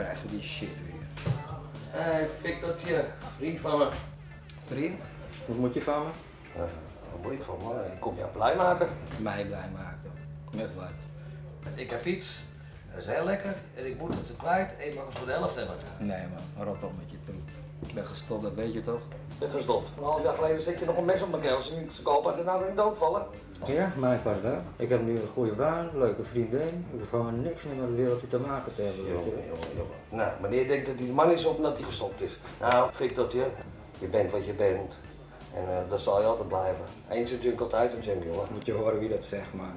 krijgen we die shit weer. Hé, hey, Victortje, vriend van me. Vriend, wat moet je van me? Uh, wat moet ik van me? Ik kom jou blij maken. Mij blij maken. Met wat? Ik heb iets. Dat is heel lekker en ik moet het kwijt en mag het voor de helft hebben. Nee man, rot op met je troep. Ik ben gestopt, dat weet je toch? Ik ben gestopt. Een half jaar geleden zet je nog een mes op mijn keel. Ze ze kopen en nou weer doodvallen. Ja, mijn part wel. Ik heb nu een goede baan, leuke vriendin. Ik hoef gewoon niks meer met de wereld te maken te hebben. je. Jongen, jongen, jongen. Nou, meneer denkt dat hij de man is omdat hij gestopt is. Nou, Victortje, je bent wat je bent. En eh, dat zal je altijd blijven. Eens een junk, altijd een junk, jongen. Moet je horen wie dat zegt, man.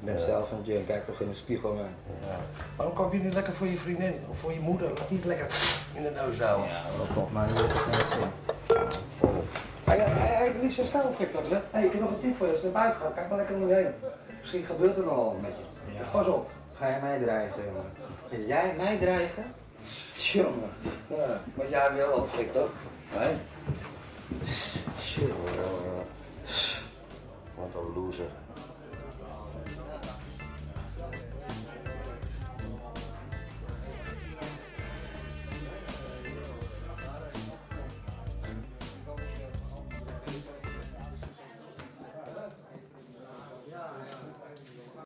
Ik ben zelf een junk, kijk toch in de spiegel, man. Ja. Waarom koop je niet lekker voor je vriendin of voor je moeder? Laat die het lekker in de neus houden. Ja, op, man. Je weet. Hey, hey, hey, niet zo snel, Victor. Hey, ik heb nog een tip voor je als je naar buiten gaat. Kijk maar lekker om je heen. Misschien gebeurt er nog wel met je. Ja. Pas op. Ga je mij dreigen, jongen? Ga jij mij dreigen? Jongen. Ja, wat jij wil ook, Victor. Nee.